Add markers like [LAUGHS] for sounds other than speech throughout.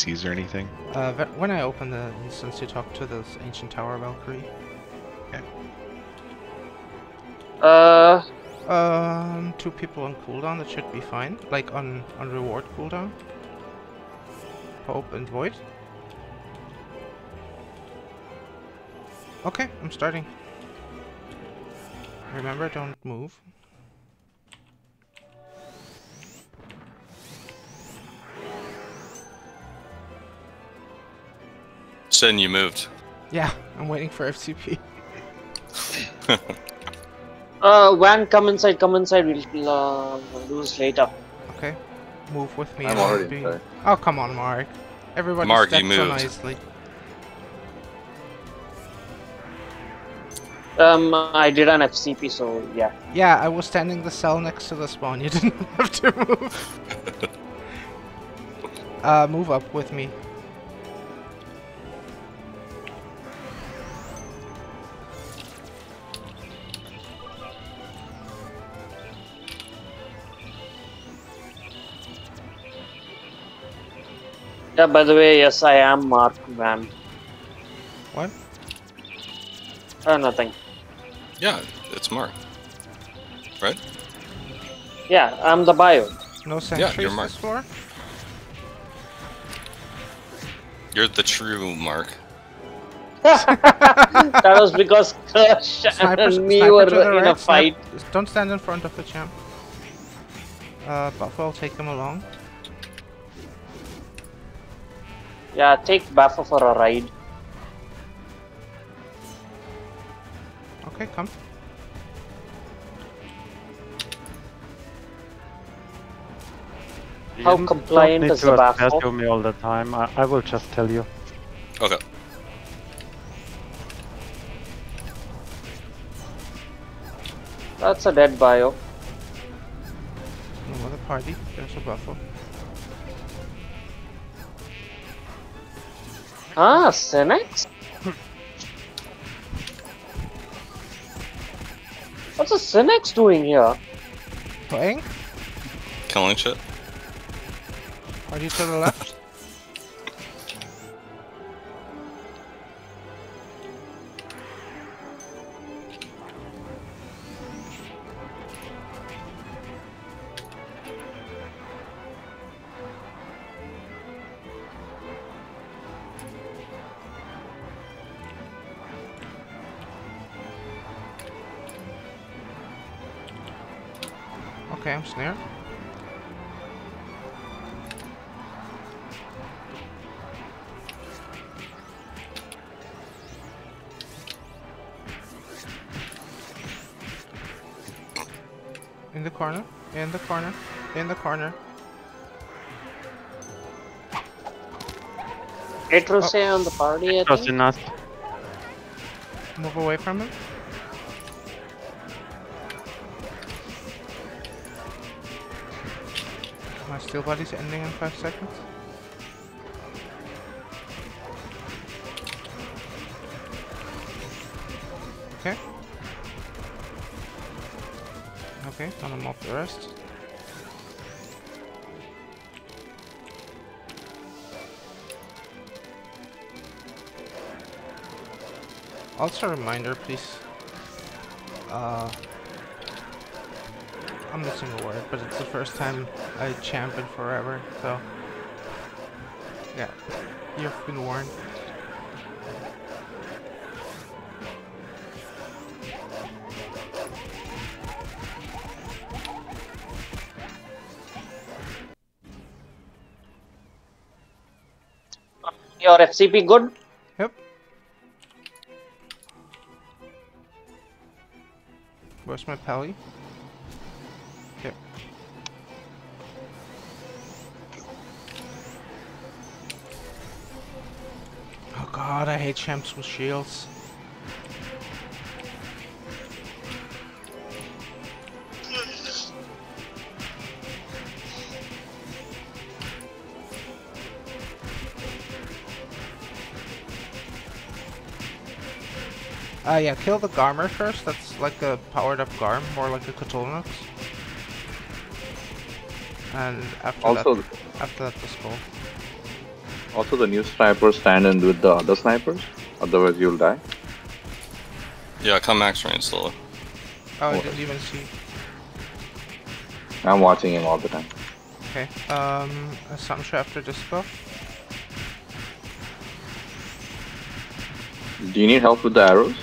NPCs or anything? Uh, when I open the instance, you talk to this ancient tower Valkyrie. Uh, Um, two people on cooldown, that should be fine. Like on, on reward cooldown. Pope and Void. Okay, I'm starting. Remember, don't move. Sin, you moved. Yeah, I'm waiting for FCP. [LAUGHS] uh, Van, come inside, come inside. We'll uh, do this later. Okay, move with me. I'm already inside. Oh, come on, Mark. Everybody Mark, you stepped so moved. nicely. Um, I did an FCP, so yeah. Yeah, I was standing the cell next to the spawn. You [LAUGHS] didn't have to move. [LAUGHS] uh, move up with me. Yeah, by the way, yes, I am Mark Van. What? Oh, nothing. Yeah, it's Mark. Right? Yeah, I'm the bio. No you're Mark. this floor? You're the true Mark. [LAUGHS] that was because Kirsch Sniper, and me were in right. a fight. snip- Don't stand in front of the champ. Uh, Buffalo, will take him along. Yeah, take Baffa for a ride. Okay, come. You How don't- compliant don't is need the to baffle? ask me all the time. I, I will just tell you. Okay. That's a dead bio. No other party. There's a Buffalo. Ah, Senex? What's a Senex doing here? Playing? Killing shit. Party to the left. Okay, snare. In the corner, in the corner, in the corner. Etruse oh. on the party, I Trust think. in us. Move away from him. My steel body's ending in 5 seconds. Okay. Okay, gonna mop the rest. Also a reminder, please. Uh, I'm missing a word, but it's the first time I champion forever, so yeah, you've been warned. Your FCP good? Yep. Where's my pally? Champs with shields. Uh, yeah, kill the Garmer first. That's like a powered up Garm, more like a Cthulhu. And after Also, that, after that the skull. Also, the new snipers stand in with the other snipers, otherwise you'll die. Yeah, come max range slowly. Oh, I didn't even see. I'm watching him all the time. Okay. Um, assumption after disco. Do you need help with the arrows?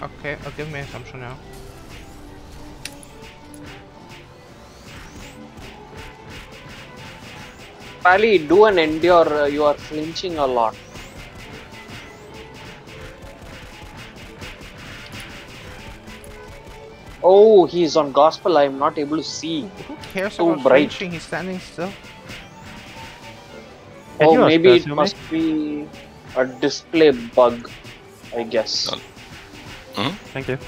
Okay, I'll give me assumption now. Pally, do an endure. Uh, you are flinching a lot. Oh, he's on gospel. I'm not able to see. Who cares So about bright. flinching? He's standing still. Can oh, maybe it me? must be a display bug. I guess. Uh, Thank you.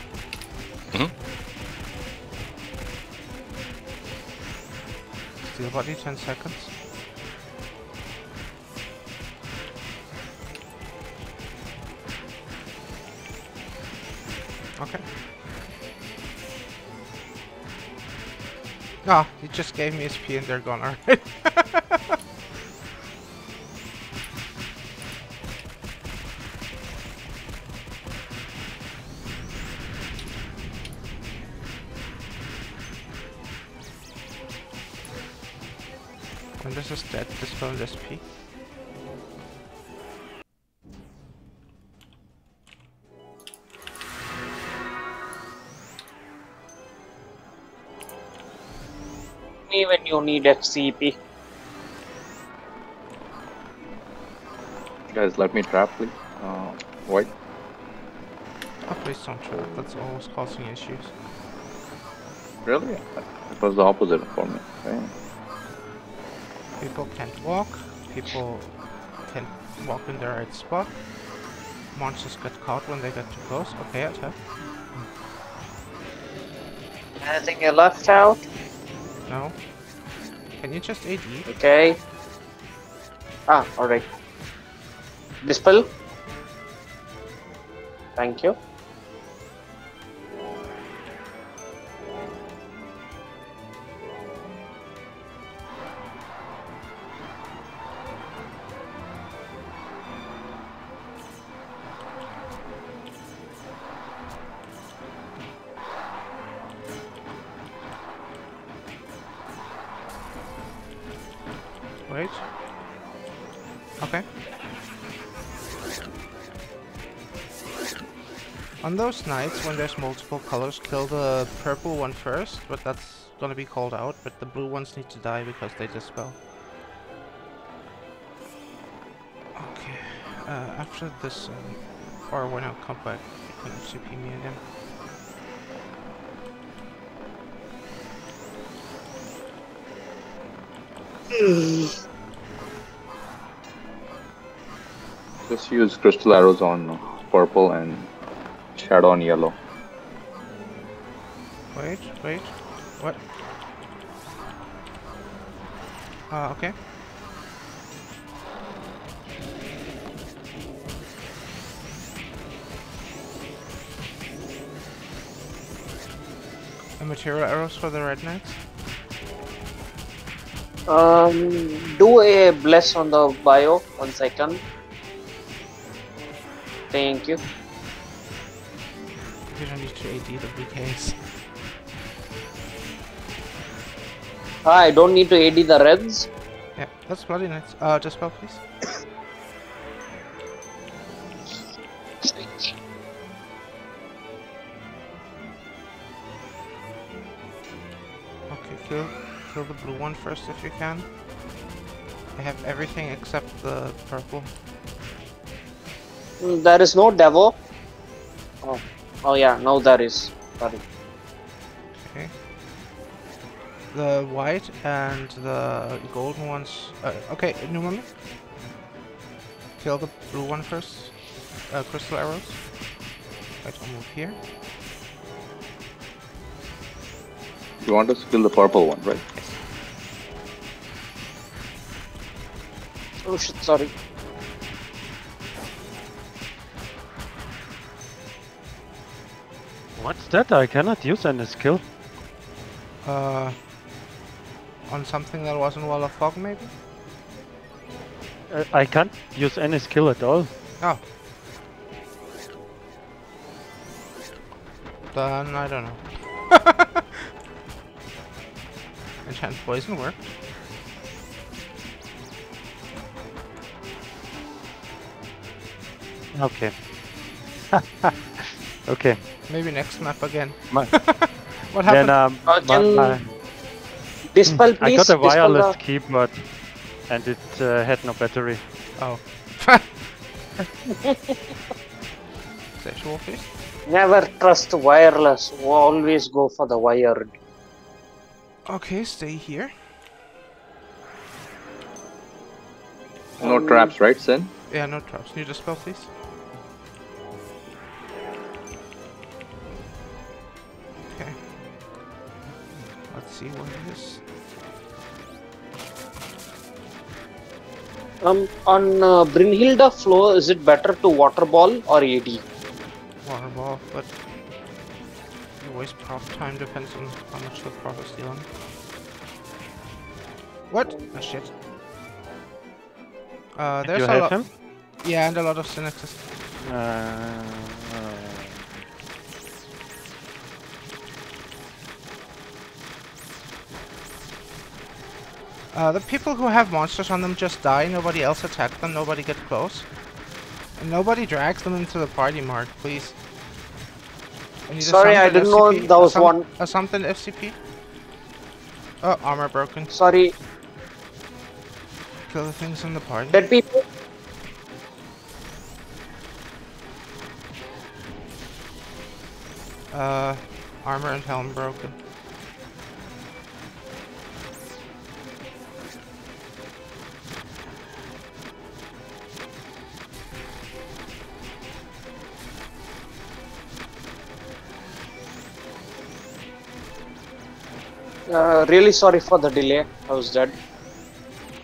Steel body, 10 seconds. Ah, he just gave me SP and they're gone, alright. [LAUGHS] Me when you need FCP. Guys, let me trap, please. Uh, white. Oh, please don't trap. That's always causing issues. Really? It was the opposite for me. Okay. People can't walk. People can't walk in the right spot. Monsters get caught when they get too close. Okay, attack. Anything you left out? No. Can you just AD? Okay. Ah, alright. Dispel. Thank you. Those nights when there's multiple colors, kill the purple one first, but that's gonna be called out, but the blue ones need to die because they dispel. Okay. Uh, after this, um, or when I come back, you can CP me again. Just use crystal arrows on purple and shadow on yellow. Wait, wait. What? Uh, okay. And material arrows for the red knights? Um, do a bless on the bio. One second. Thank you. You don't need to AD the BKs. I don't need to AD the reds. Yeah, that's bloody nice. Uh, just spell please. Okay, kill, kill the blue one first if you can. I have everything except the purple. Mm, There is no devil. Oh, oh yeah, now there is. Sorry. Okay. The white and the golden ones. Uh, okay, new moment. Kill the blue one first. Uh, crystal arrows. Right, I'll move here. You want us to kill the purple one, right? Oh shit, sorry. What's that? I cannot use any skill. Uh, on something that wasn't Wall of Fog, maybe? uh, I can't use any skill at all. Oh. Then I don't know. [LAUGHS] Enchant poison worked. Okay. [LAUGHS] okay. Maybe next map again. My, [LAUGHS] What then happened? um, Uh, can- my- Dispel, I got a wireless the- keyboard, and it uh, had no battery. Oh. [LAUGHS] Sexual feast? Never trust wireless. Always go for the wired. Okay, stay here. No Um, traps, right, Sin? Yeah, no traps. Need a spell, please? See what it is. Um, on uh, Brynhilda flow, is it better to water ball or AD? Water ball, but you waste proc time depends on how much the proc is dealing. What? Oh shit. Uh, there's you a have lot. him? Yeah, and a lot of synaxes. Uh, uh, the people who have monsters on them just die, nobody else attack them, nobody get close. And nobody drags them into the party mark, please. I Sorry, I didn't know FCP, that was one. A something FCP? Oh, armor broken. Sorry, Kill the things in the party. dead people. Uh, armor and helm broken. Uh, really sorry for the delay. I was dead.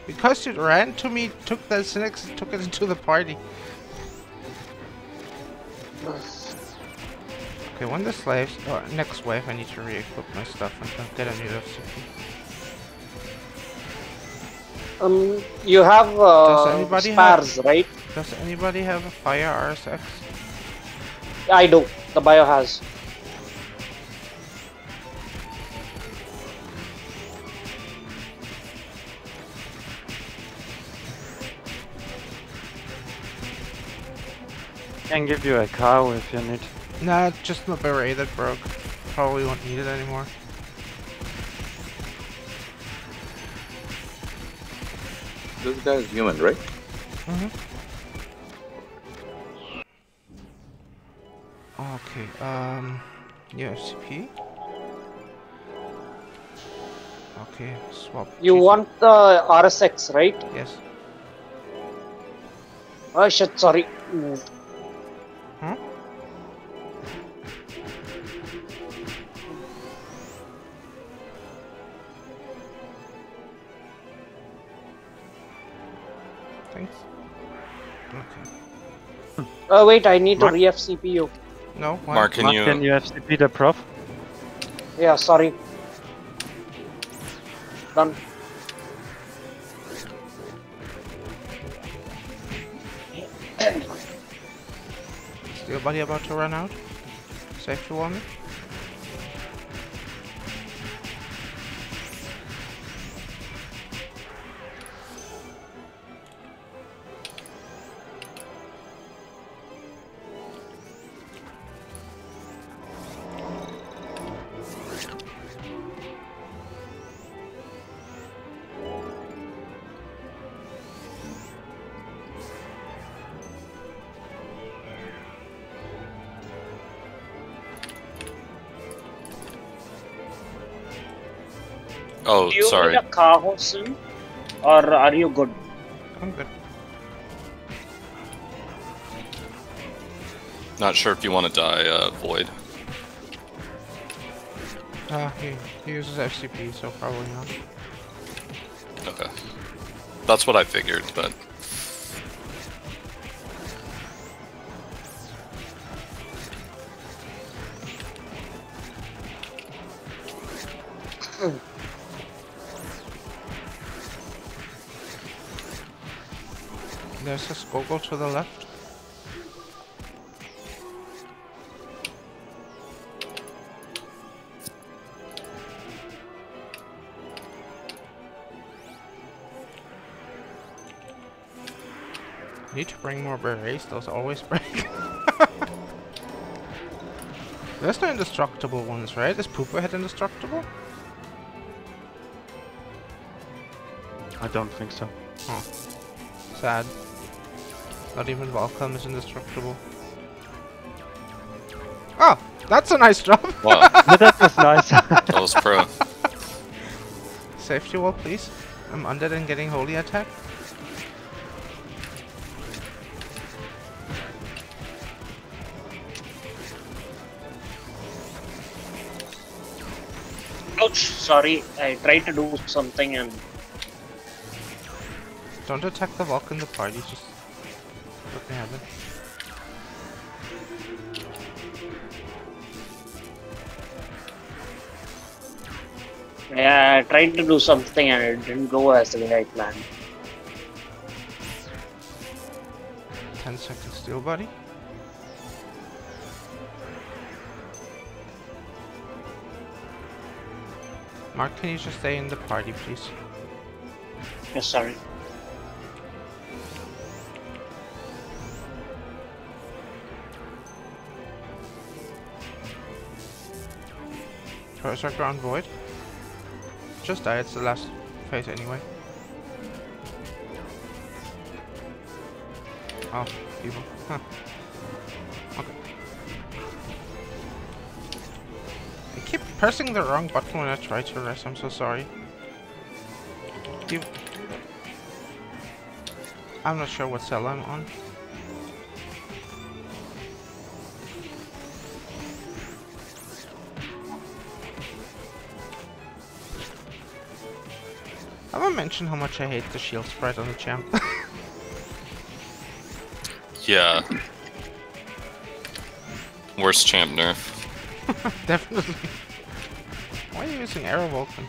Because it ran to me, took the Synax, took it into the party. Okay, when the slaves, or next wave, I need to re-equip my stuff and get a new FCP. Um, you have uh, anybody have- right? Does anybody have a fire RSX? I do. The bio has. Can give you a cow if you need. Nah, just my beret that broke. Probably won't need it anymore. This guy is human, right? Okay, um, UFCP. Okay, swap. You GC. want the RSX, right? Yes. Oh shit, sorry. Mm. Oh wait, I need to Mark- re-F CPU. No, why? Mark, can Mark, you? can you FCP the prof? Yeah, sorry. Done. Steel body about to run out? Safety warning? Oh, Do you sorry. need a car soon? Or are you good? I'm good. Not sure if you want to die, uh, Void. Uh, he, he uses FCP, so probably not. Okay. That's what I figured, but A Skogul to the left. Need to bring more berries, those always [LAUGHS] break. There's no indestructible ones, right? Is Pooper head indestructible? I don't think so. Oh. Sad. Not even Volcom is indestructible. Oh! That's a nice drop! [LAUGHS] Wow, [LAUGHS] that was nice. [LAUGHS] that was pro. Safety wall, please. I'm undead and getting holy attack. Ouch! Sorry, I tried to do something and Don't attack the Vulcan in the party, just yeah, I tried to do something and it didn't go as the way I planned. 10 second steel body. Mark, can you just stay in the party, please? Yes, sorry. Berserker ground void. Just die, it's the last phase anyway. Oh, evil. Huh. Okay. I keep pressing the wrong button when I try to rest, I'm so sorry. You... I'm not sure what cell I'm on. Have I mentioned how much I hate the shield spread on the champ? [LAUGHS] Yeah. Worst champ nerf. Definitely. Why are you using Arrow Vulcan?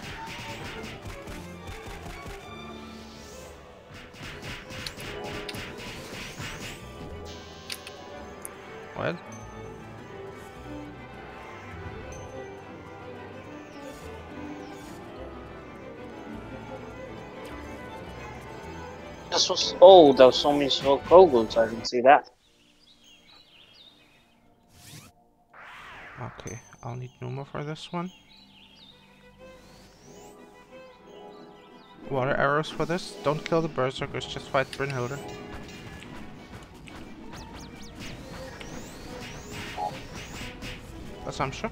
Was oh, there was so many Skoguls, I didn't see that. Okay, I'll need Pneuma for this one. Water arrows for this. Don't kill the berserkers, just fight Brynhilder. Assumption.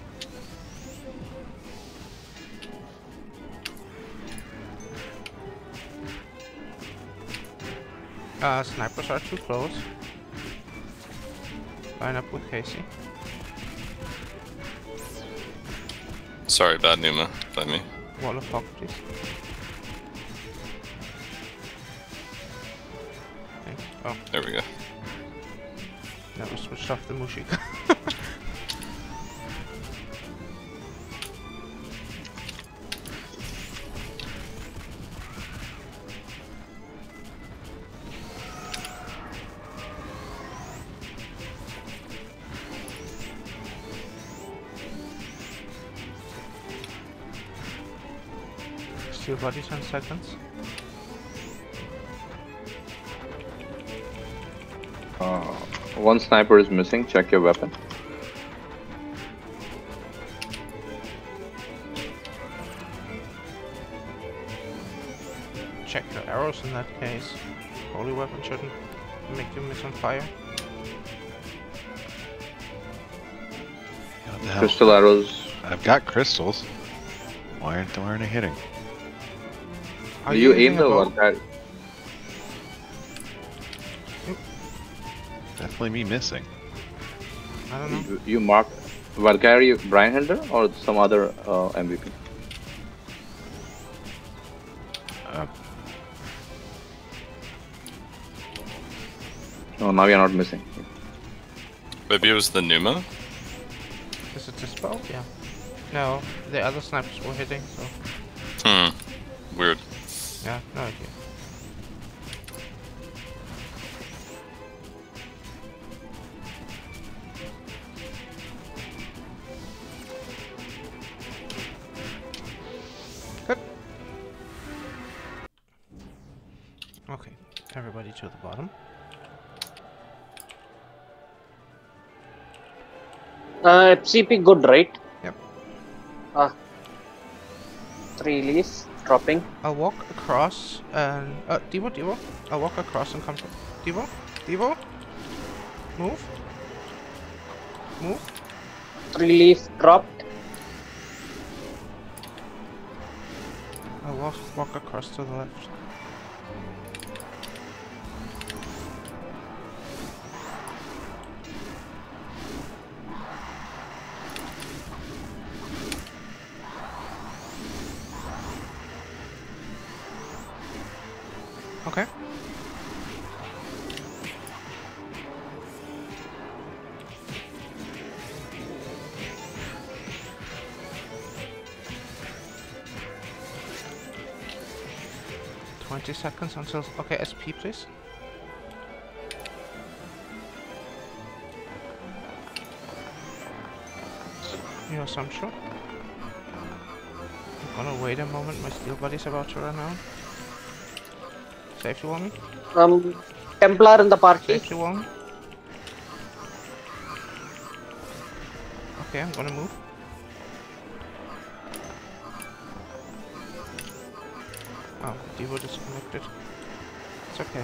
Uh, snipers are too close. Line up with Kasey. Sorry, bad Pneuma by me. Wall of fog, please. Oh, There we go. Now we switched off the Mushika. [LAUGHS] Steel body 10 seconds. Uh, one sniper is missing. Check your weapon. Check your arrows in that case. Holy weapon shouldn't make you miss on fire. What? Crystal arrows. I've got crystals. Why aren't they aren't they hitting? Are Do you using aim the bow? Valkyrie? Definitely me missing. I don't know. You, you mark Valkyrie Brynhilder or some other uh, MVP? Uh, No, now you're not missing. Maybe it was the Pneuma? Is it dispel? Yeah. No, the other snipers were hitting, so FCP good, right? Yep. Ah. Three leaf dropping. I'll walk across and uh Devo, Devo. I'll walk across and come to Devo, Devo. Move. Move. Three leaf dropped. I'll walk walk across to the left. Seconds until okay, SP please. Your assumption. I'm gonna wait a moment, my steel body's about to run out. Safety warning? Um, Templar in the party. Safety warning? Okay, I'm gonna move. Oh, Devo disconnected. It's okay.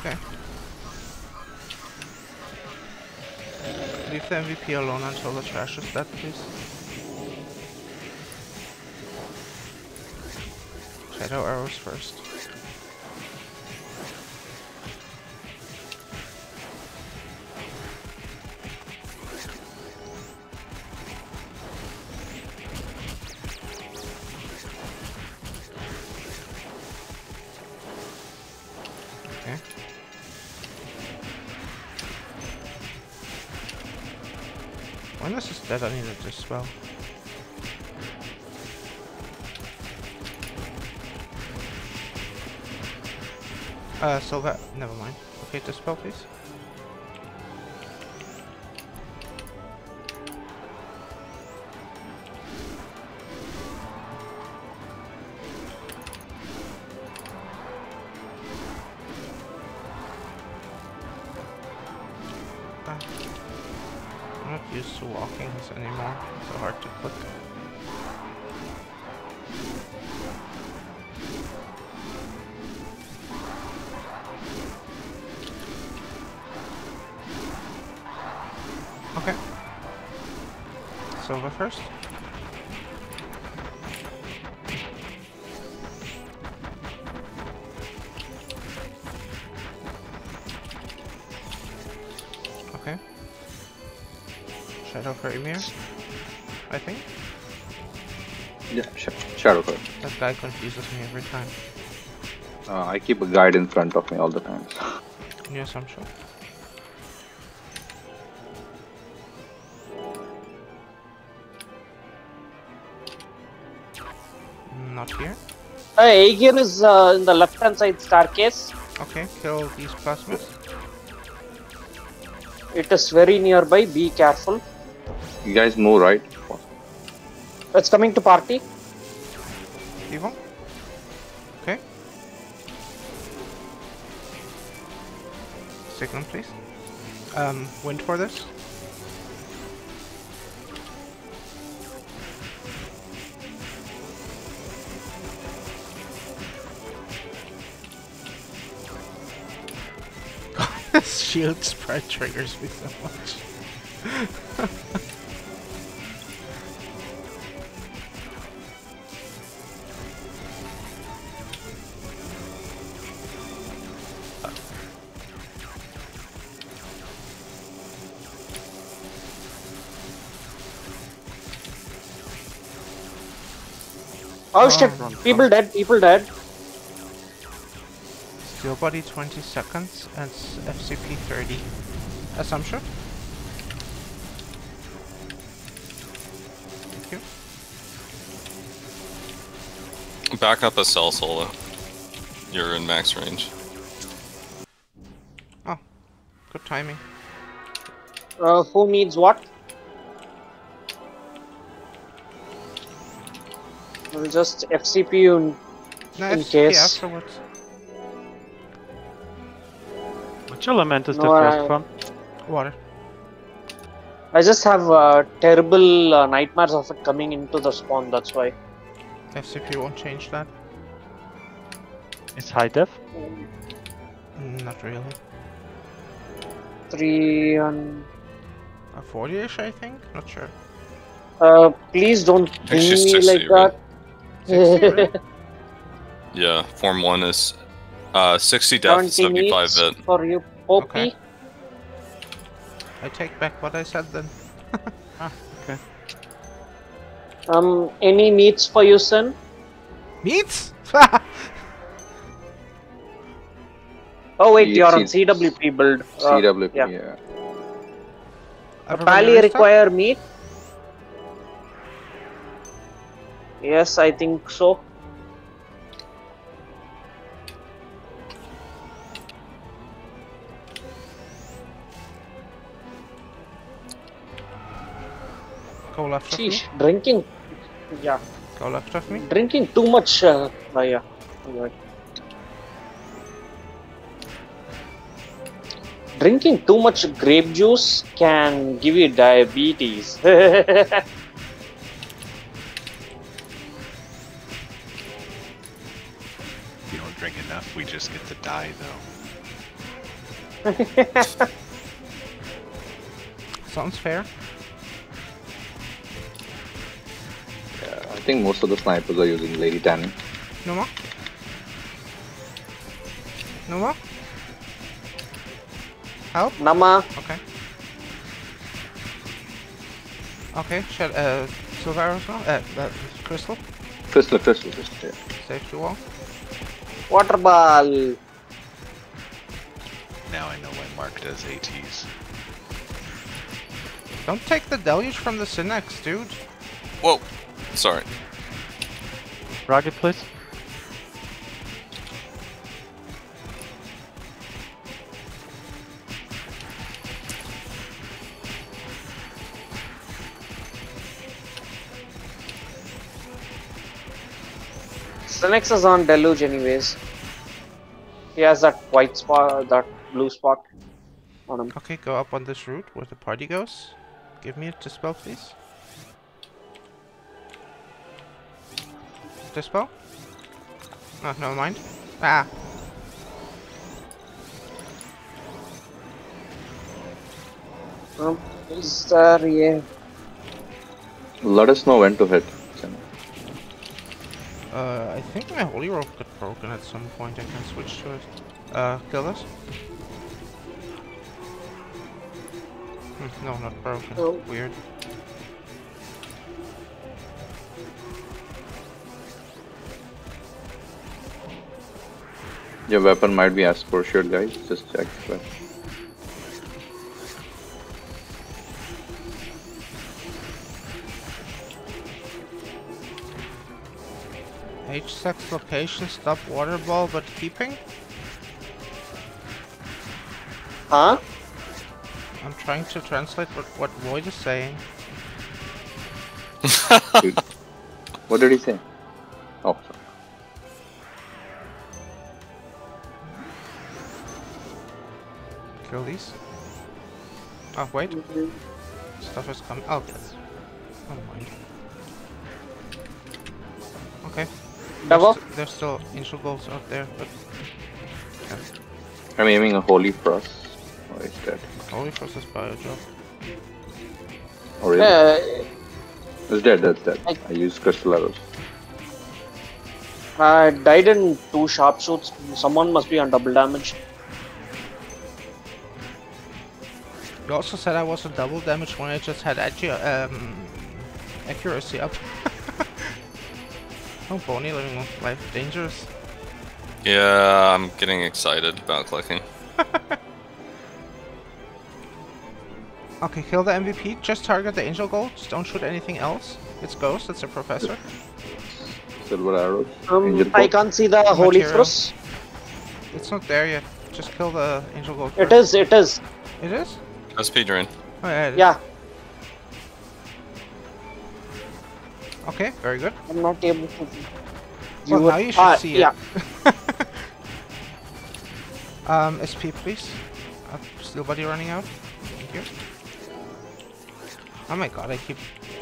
Okay. Leave the MVP alone until the trash is dead, please. Shadow arrows first. Dead, I need to dispel. Uh, so that never mind. Okay, dispel, please. Guy confuses me every time. Uh, I keep a guide in front of me all the time. yes, I'm sure. Not here. Uh, Aegean is uh, in the left hand side staircase. Okay, kill these plasmas. It is very nearby. Be careful. You guys move right. It's coming to party. Evo. Okay. Signal, please. Um, wind for this. this [LAUGHS] shield spread triggers me so much. [LAUGHS] Oh, Oh, shit! run, People dead. People dead. Steel body 20 seconds and s- FCP 30. Assumption? Thank you. Back up a cell Soulo. You're in max range. Oh, good timing. Uh, who needs what? Just FCP you. No, In case- afterwards. Which element is the first I- one? Water. I just have uh, terrible uh, nightmares of it coming into the spawn. That's why. FCP won't change that. It's high def. Mm, Not really. Three and A 40-ish, I think? Not sure. uh, please don't think ping me 60, like that. 60, really? [LAUGHS] Yeah, Form 1 is uh, 60 depth, 70 75 needs vid. for you, Poppy. Okay. I take back what I said then. [LAUGHS] Okay. Um, any meats for you, son? Meats? [LAUGHS] Oh wait, you're on CWP build. Uh, CWP, yeah. yeah. Everybody Pally require meat? Yes, I think so. Go left of me. Sheesh, drinking. Yeah, Go left of me. drinking too much. Uh, uh, yeah. Alright. Drinking too much grape juice can give you diabetes. [LAUGHS] drink we just get to die, though. [LAUGHS] Sounds fair. yeah. I think most of the snipers are using Lady Tanning. No more? No more? Help? Nama, Okay. Okay, shall uh silver arrows now? Uh, uh crystal? Crystal, crystal, crystal. Yeah. Safety wall. Water ball. Now I know why Mark does ATs. Don't take the deluge from the Synex, dude. Whoa! Sorry. Rocket, please. Synex is on deluge anyways. He has that white spot, that blue spot on him. Okay, go up on this route where the party goes. Give me a dispel, please. Dispel? Oh, never mind. Ah, Um, is there yeah. Let us know when to hit. Uh, I think my holy rope got broken at some point. I can switch to it. Uh, kill this? Hmm, no, not broken. Oh. Weird. Your weapon might be as per shield, guys. Just check. But H6 location, stop water ball, but keeping? Huh? I'm trying to translate what, what Void is saying. Dude. [LAUGHS] what did he say? Oh, sorry. Kill these. Oh, wait. Stuff is coming. Oh, okay. Never mind. There's, Double? there's still angel goals out there, but I'm aiming a holy frost. Oh, it's dead. Holy Frost is bio job. Oh, really? Uh, It's dead, that's dead. I- I used crystal arrows. I died in two sharpshoots. Someone must be on double damage. You also said I was a double damage when I just had um, accuracy up. Oh, Boney living life dangerous. Yeah, I'm getting excited about clicking. [LAUGHS] Okay, kill the MVP. Just target the angel gold. Just don't shoot anything else. It's Ghost. It's a professor. Silver arrows. Um, I can't see the holy Material. frost. It's not there yet. Just kill the angel gold. It first. is, it is. It is? SP drain. Oh, yeah. it is. Yeah, Okay, very good. I'm not able to. Well, view now you should Ah, see yeah. it. [LAUGHS] um, SP, please. Uh, steel body running out. Thank you. Oh my god, I keep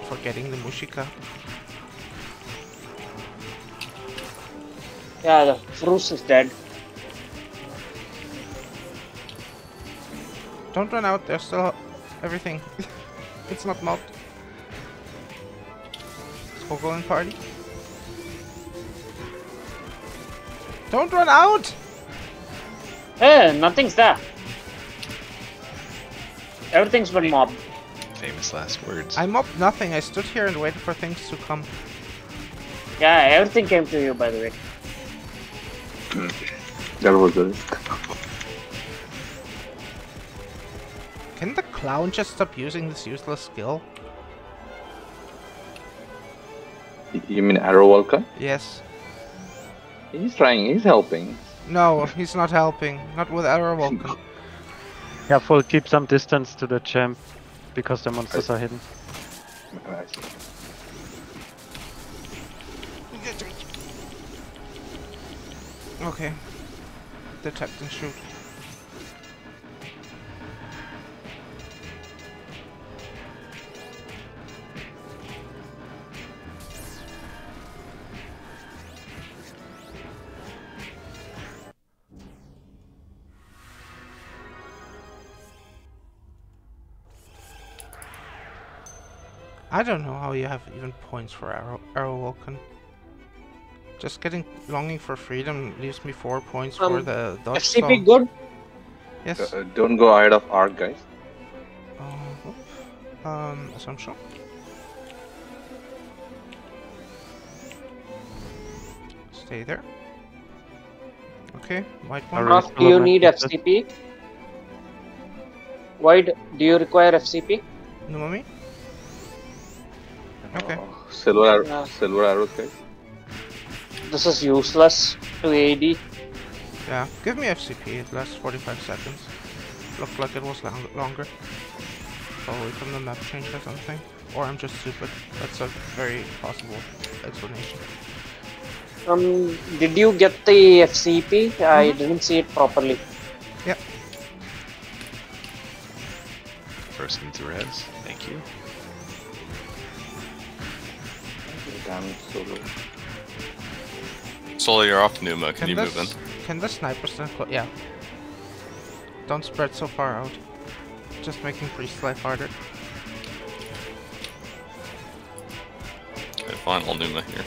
forgetting the Mushika. Yeah, the Frus is dead. Don't run out, there's still everything. [LAUGHS] it's not mobbed. Skogolin party. Don't run out! Eh, nothing's there. Everything's been mobbed. Famous last words. I mobbed nothing, I stood here and waited for things to come. Yeah, everything came to you, by the way. [LAUGHS] That was the risk. Can the clown just stop using this useless skill? You mean Arrow Vulcan? Yes. He's trying, he's helping. No, he's not helping. Not with Arrow Vulcan. [LAUGHS] Careful, keep some distance to the champ because the monsters are hidden. I see. Okay. Detect and shoot. I don't know how you have even points for Arrow, Arrow Vulcan. Just getting longing for freedom leaves me four points for Um, the dodge FCP song. good? Yes. Uh, uh, don't go ahead of Arc, guys. Uh, um, assumption. Stay there. Okay, white one. Alright. Rock, do you need FCP? Why do you require FCP? No, Numami? Okay. Oh, silver, arrow, Yeah. silver arrows, guys. This is useless to AD. Yeah, give me FCP, it lasts 45 seconds. Looked like it was long longer. Probably from the map change or something. Or I'm just stupid. That's a very possible explanation. Um, did you get the FCP? I Mhm. didn't see it properly. Yep. First into res. Thank you. Damage so low. Soulo, you're off Pneuma. Can you move in? Can the sniper stand clo- Yeah. Don't spread so far out. Just making priest life harder. Okay, fine. I'll Pneuma here.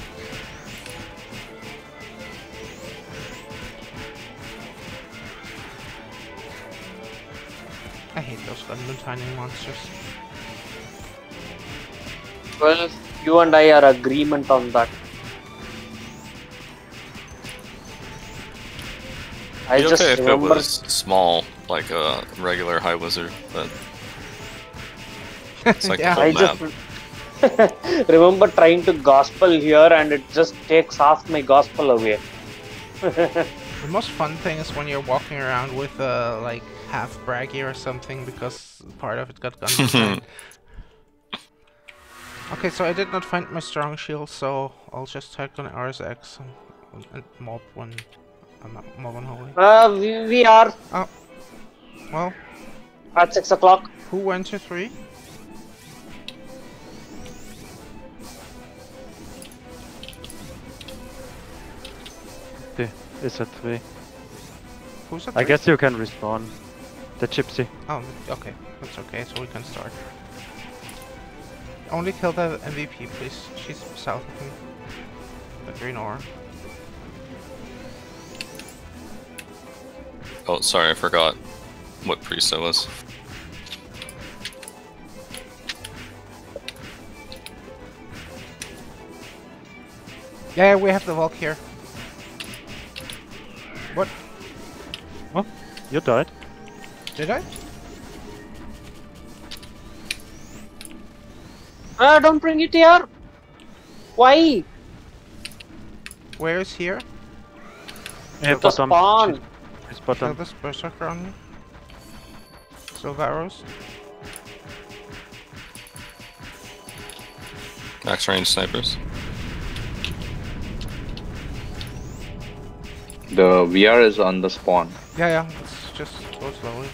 I hate those gunman tiny monsters. Well, you and I are agreement on that. I Be just okay if it remember was small, like a regular high wizard, but it's like [LAUGHS] yeah. the I map. just [LAUGHS] remember trying to gospel here and it just takes half my gospel away. [LAUGHS] The most fun thing is when you're walking around with uh, like half Bragi or something because part of it got gunman. Okay, so I did not find my strong shield, so I'll just tag on RSX and, and mob one. I'm not mob unholy. Uh, we, we are Oh, Well, at 6 o'clock. who went to three? The is at three. Who's at I three? guess you can respawn. The gypsy. Oh, okay. That's okay, so we can start. Only kill the MVP, please. She's south of me. The green ore. Oh, sorry, I forgot what priest I was. Yeah, we have the Volk here. What? What? You died. Did I? Uh, don't bring it here. Why? Where is here? You have The to dump spawn. His Kill this berserker on me. Silver arrows. Max range snipers. The VR is on the spawn. Yeah, yeah. Let's just go slowly.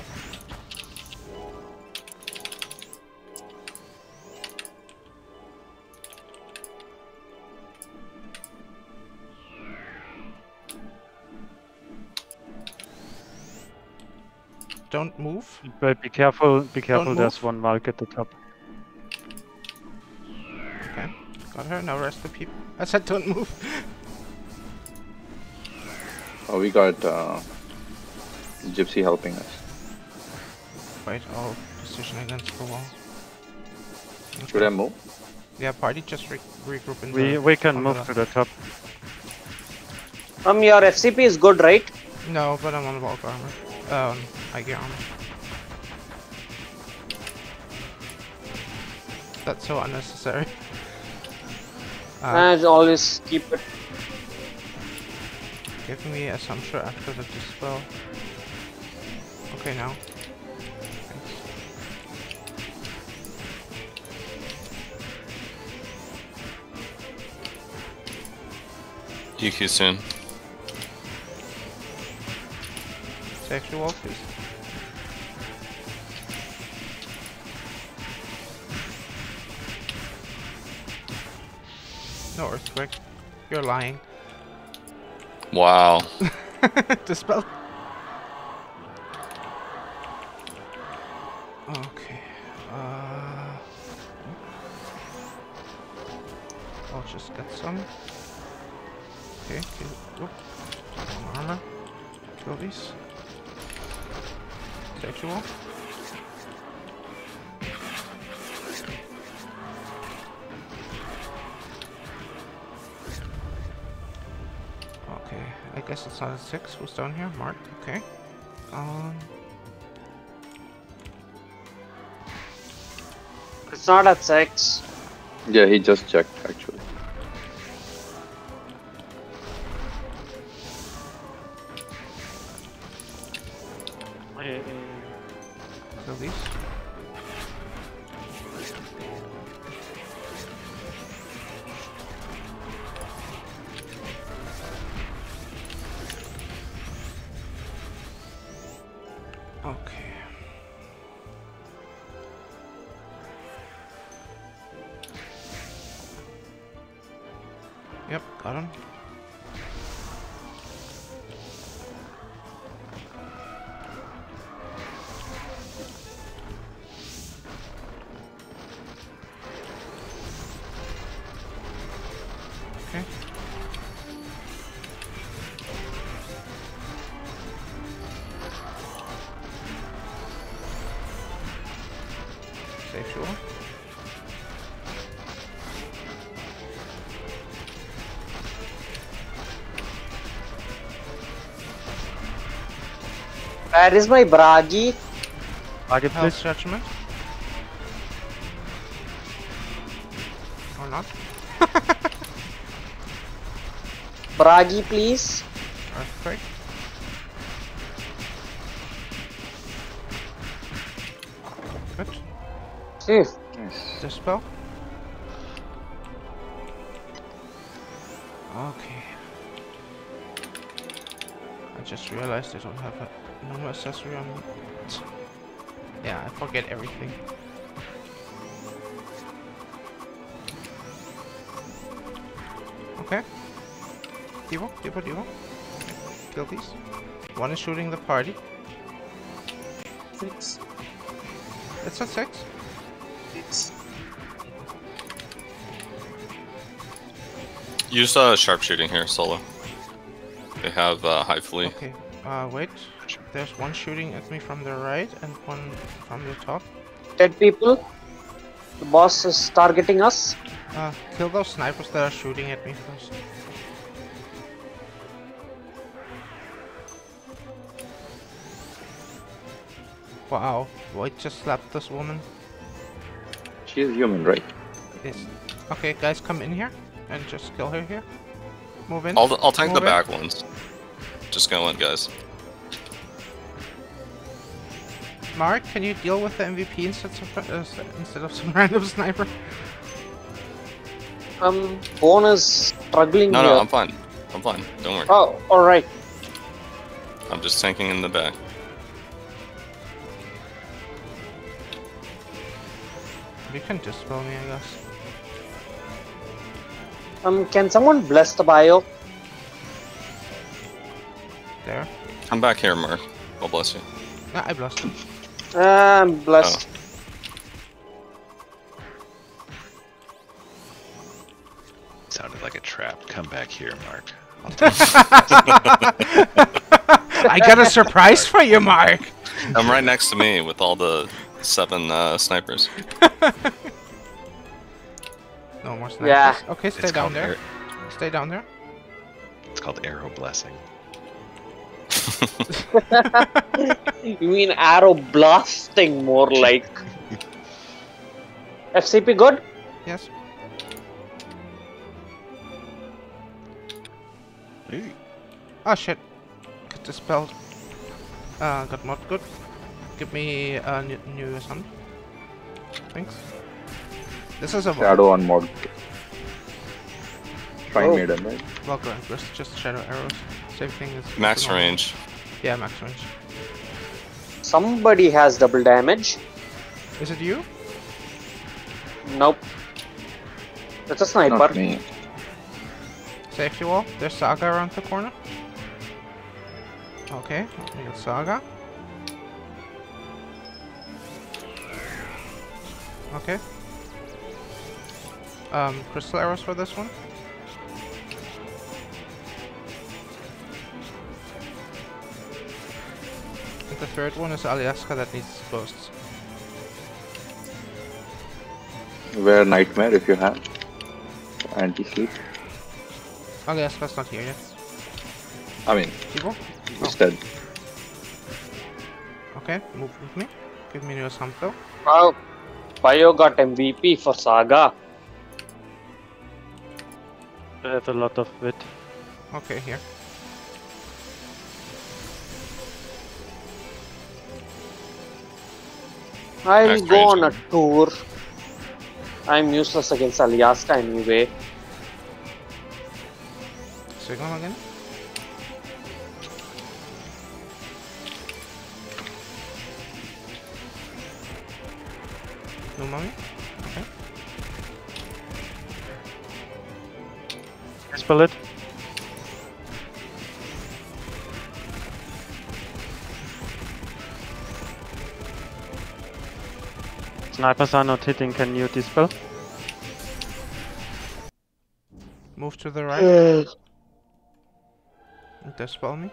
Don't move. But be careful, be careful, there's one mark at the top. Okay. Got her. Now rest the people. I said don't move. Oh, we got uh, Gypsy helping us. Wait, I'll position against the wall. Should I move? Yeah, party just re regroup in We the... we can move to the top. Um, your FCP is good, right? No, but I'm on bulk armor. Um, high get on. That's so unnecessary. [LAUGHS] Uh, And always keep it. give me a Sumsher after the dispel. Okay, now. Thanks. EQ soon. Sexual wall, please. No earthquake. You're lying. Wow. [LAUGHS] Dispel. Okay. Uh, I'll just get some. Six. Who's down here? Mark. Okay. Um. It's not at six. Yeah, he just checked actually. Yep, Where is my Bragi? Target Health please. judgment. Or not. [LAUGHS] Bragi, please. Earthquake. Good. Hmm. Safe. Nice. Dispel. Okay. Just realized I don't have a normal accessory on me. Yeah, I forget everything. Okay. Devo, Devo, Devo. Kill these. One is shooting the party. Six. It's a six. Six. Use uh, sharpshooting here, Soulo. They have uh, high flee. Okay, uh, wait. There's one shooting at me from the right and one from the top. Dead people. The boss is targeting us. Uh, kill those snipers that are shooting at me first. Wow, White just slapped this woman. She is human, right? Yes. Okay, guys, come in here and just kill her here. Move in. I'll, I'll tank the in. back ones. Just going, guys. Mark, can you deal with the MVP instead of uh, instead of some [LAUGHS] random sniper? Um, Bone is struggling No, here. no, I'm fine. I'm fine. Don't worry. Oh, alright. I'm just tanking in the back. You can dispel me, I guess. Um, can someone bless the bio? There. Come back here, Mark. God bless you. Yeah, I blessed him. Um, blessed. Sounded like a trap. Come back here, Mark. [LAUGHS] I got a surprise for you, Mark. I'm right next to me with all the seven uh, snipers. No more snipers. Yeah. Okay, stay It's down there. air- Stay down there. it's called arrow blessing. [LAUGHS] You mean arrow blasting more like. FCP good? Yes. Hey, Oh shit. Got dispelled. Uh, got mod good. Give me a new, new sun. Thanks. This is a Vul- Shadow on mod. Shrine Oh. Maiden, right? Vulgar Empress, just shadow arrows. Same thing as Max normal. range. Yeah, max range. Somebody has double damage. Is it you? Nope. It's a sniper. Not me. Safety wall. There's Saga around the corner. Okay, we got Saga. Okay. Um, crystal arrows for this one. The third one is Aliaska that needs ghosts. Wear Nightmare if you have. Anti-sleep. Aliaska's not here yet. I mean, People? it's dead. Oh. Okay, move with me. Give me your sample. Wow. Bio got MVP for Saga. I have a lot of wit. Okay, here. I'll Max go on a tour. I'm useless against Aliaska anyway. Signal again. No mommy? Okay. Dispel it. Snipers are not hitting, can you dispel? Move to the right. Uh, Dispel me.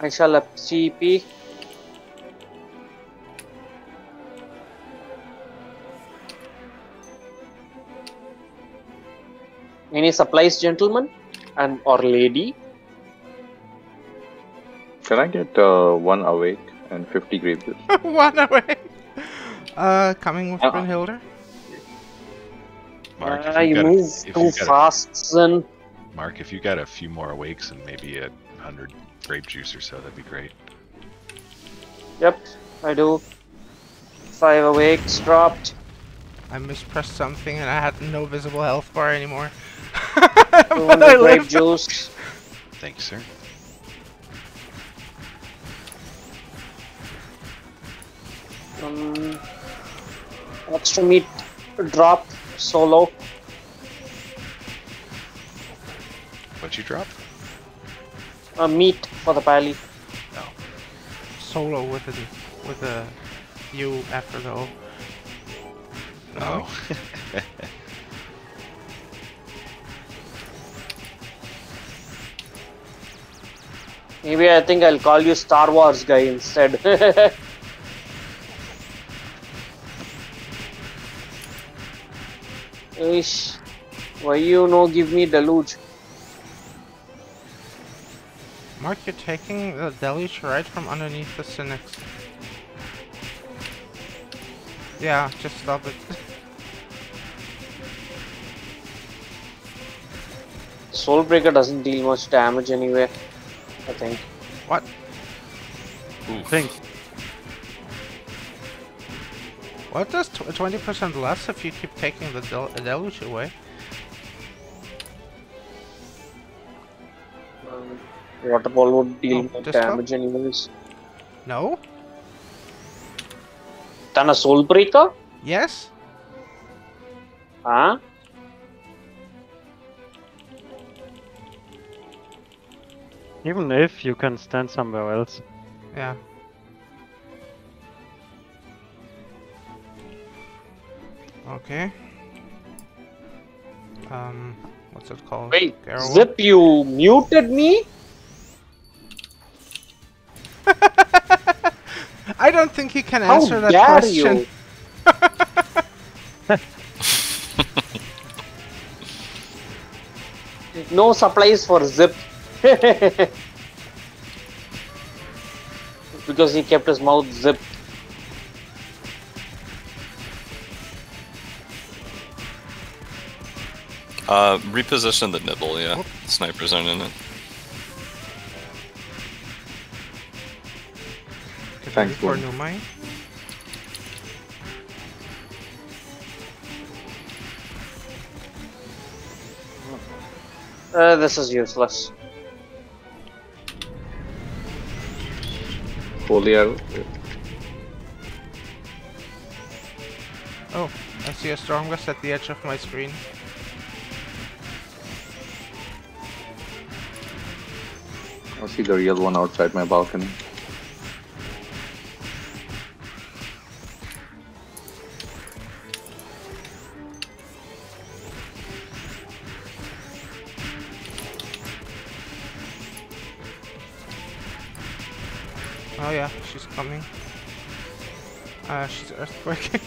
I shall up CP. Any supplies, gentlemen and or lady? Can I get uh, one awake and 50 grave juice? [LAUGHS] One awake? Uh, coming with Uh-uh. Brynhilder. Mark, Ah, if you you got, move a, too you fast, son. A, Mark, if you got a few more awakes and maybe a hundred grape juice or so, that'd be great. Yep, I do. Five awakes dropped. I mispressed something and I had no visible health bar anymore. [LAUGHS] Two but I hundred grape lived. juice. Thank you, sir. Um, extra meat drop Soulo. What'd you drop? Uh, meat for the pally. Soulo with the with the U after the O. No? Oh. [LAUGHS] Maybe I think I'll call you Star Wars guy instead. [LAUGHS] Ish, why you no give me deluge? Mark, you're taking the deluge right from underneath the cynics. Yeah, just stop it. [LAUGHS] Soulbreaker doesn't deal much damage anyway. I think. What? Oof. think. What does twenty percent less if you keep taking the del deluge away? Um, Water ball would deal Oh, more discount? damage anyways. No. Than a Soulbreaker? Yes. Huh? Even if you can stand somewhere else. Yeah. Okay. Um, what's it called? Wait, Garrow? Xip, you muted me? [LAUGHS] I don't think he can How answer that dare question. you? [LAUGHS] no supplies for Xip. [LAUGHS] because he kept his mouth zipped. Uh, reposition the nibble, yeah. Whoop. Snipers aren't in it. Get Thanks, for Boom. new mine. Uh, this is useless. Holy arrow. Oh, I see a strongest at the edge of my screen. See the real one outside my balcony. Oh yeah, she's coming. Uh, she's earthquaking.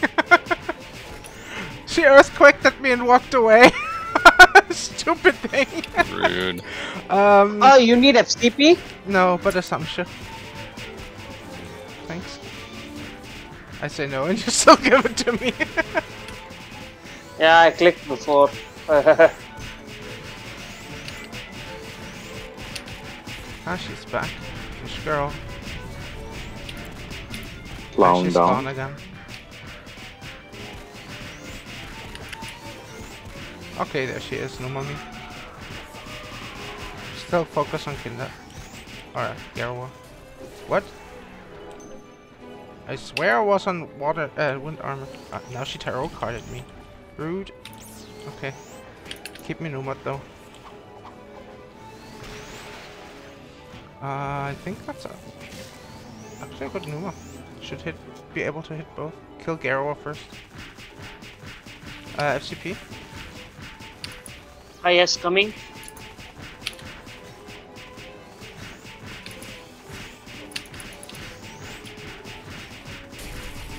[LAUGHS] she earthquaked at me and walked away. [LAUGHS] Stupid thing. Rude. [LAUGHS] um, Oh, you need FCP? no, but assumption. Thanks. I say no and [LAUGHS] you still give it to me. Yeah, I clicked before. [LAUGHS] ah, she's back. Fish girl. Clown she's down. gone again. Okay, there she is, no mummy. Focus on Kinder. Alright, Garwa. What? I swear I was on water, uh, wind armor. Uh, now she tarot carded me. Rude. Okay. Keep me Numat though. Uh, I think that's a actually a good Pneuma. Should hit, be able to hit both. Kill Garrow first. Uh, FCP. Hi, yes, coming.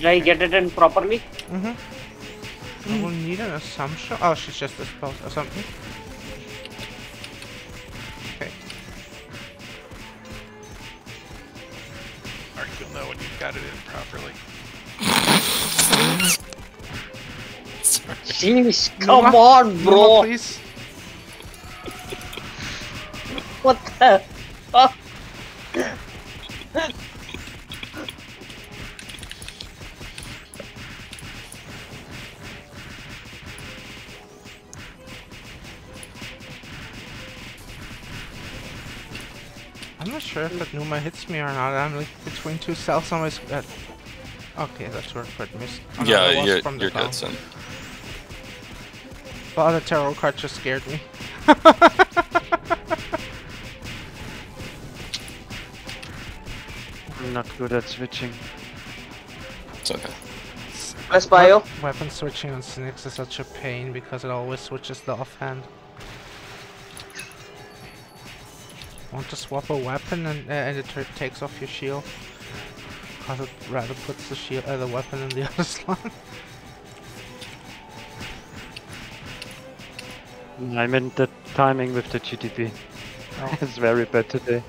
Did I get it in properly? Mm-hmm. I will need an assumption. Oh, she's just a spell or something. Okay. Mark, you'll know when you've got it in properly. [LAUGHS] Jeez, Pneuma, come on, Pneuma, bro. please. What the hits me or not. I'm like between two cells on my sc- uh, Okay, that's where it missed. Oh, yeah, was you're, from the you're clown. dead, son. Oh, the tarot card just scared me. I'm not good at switching. It's okay. Plus bio. Weapon switching on Cynics is such a pain because it always switches the offhand. Want to swap a weapon and, uh, and it takes off your shield? Because it rather puts the shield, uh, the weapon in the [LAUGHS] other slot. I meant the timing with the GTP. Oh. [LAUGHS] it's very bad today.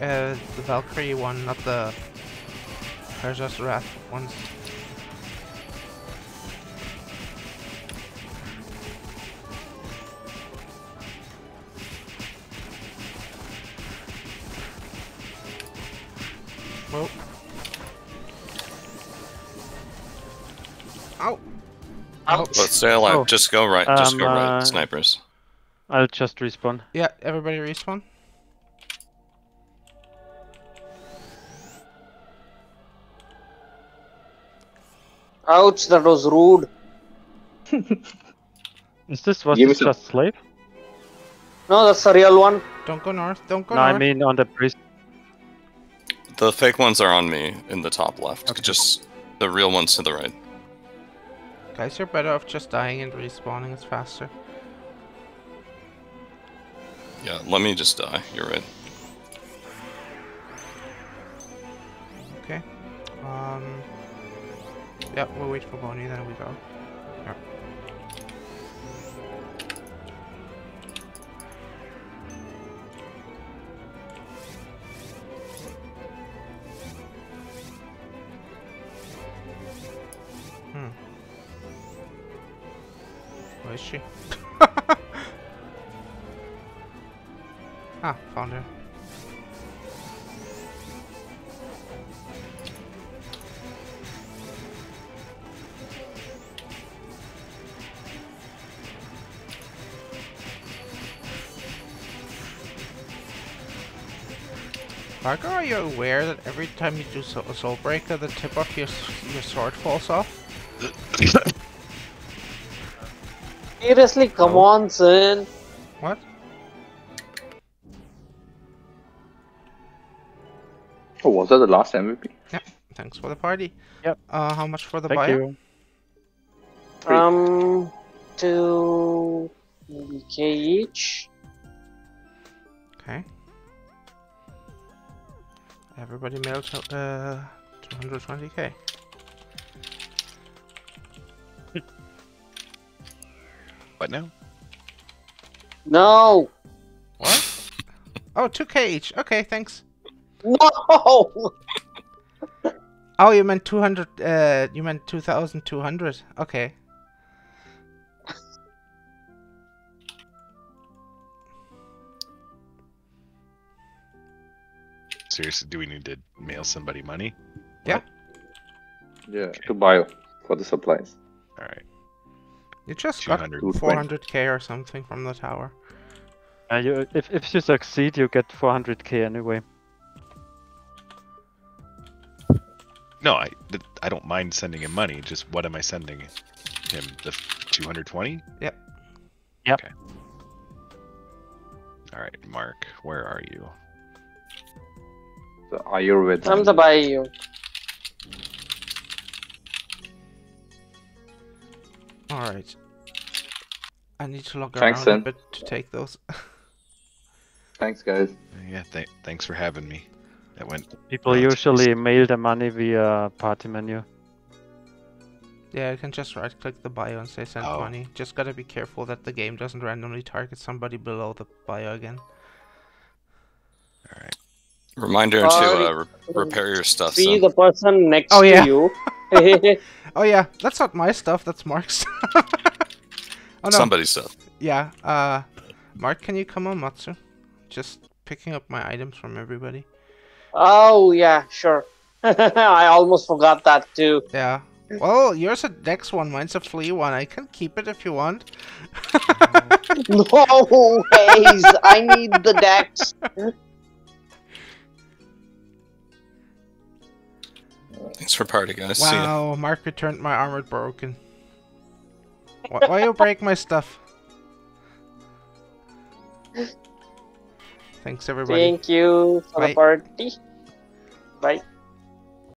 Uh, the Valkyrie one, not the Perja's Wrath ones. Whoa. Ow! Ouch. But stay alive. Oh. Just go right. Just go Um, right. uh, Snipers. I'll just respawn. Yeah, everybody respawn. Ouch, that was rude. [LAUGHS] Is this was Give me this some- just slave? No, that's a real one. Don't go north, don't go No, north. I mean on the priest. The fake ones are on me in the top left. Okay. Just the real ones to the right. Guys, you're better off just dying and respawning, it's faster. Yeah, let me just die. You're right. Okay. Um. Yeah, we'll wait for Boney, then we go. Marco, are you aware that every time you do so a soul breaker, the tip of your your sword falls off? Seriously, come on, son. What? Oh, was that the last MVP? Yeah. Thanks for the party. Yep. Uh, how much for the Thank buyer? you. Three. Um, two maybe K each. Everybody mailed uh 220k. What now? No, What? [LAUGHS] Oh, 2k each. Okay, thanks. no. Oh, you meant 200. Uh, you meant 2,200. Okay. Seriously, do we need to mail somebody money? Yeah. Yeah, to buy for the supplies. All right. You just got 400k or something from the tower. Uh, you, if if you succeed, you get 400k anyway. No, I I don't mind sending him money. Just what am I sending him? The 220? Yep. Yep. Okay. All right, Mark, where are you? The Ayurveda. I'm the bayou. All right. I need to log Thanks, around a bit to take those. [LAUGHS] Thanks, guys. Yeah, th- thanks for having me. That went. People Right. usually mail the money via party menu. yeah, you can just right-click the bio and say send Oh. money. Just gotta be careful that the game doesn't randomly target somebody below the bio again. All right. Reminder to uh, re- repair your stuff. See Son. the person next Oh, yeah. to you. [LAUGHS] [LAUGHS] Oh yeah, that's not my stuff. That's Mark's. [LAUGHS] oh no. Somebody's stuff. Yeah. Uh, Mark, can you come on, Matsu? Just picking up my items from everybody. oh yeah, sure. I almost forgot that too. Yeah. Well, yours a dex one, mine's a flea one. I can keep it if you want. No ways. I need the dex. Thanks for party, guys. See ya. Wow, Mark returned my armor broken. Why, why you break my stuff? [LAUGHS] Thanks, everybody. Thank you for Bye. the party. Bye.